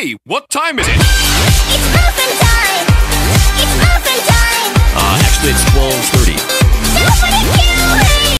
Hey, what time is it? It's muffin time! It's muffin time! Uh, actually, it's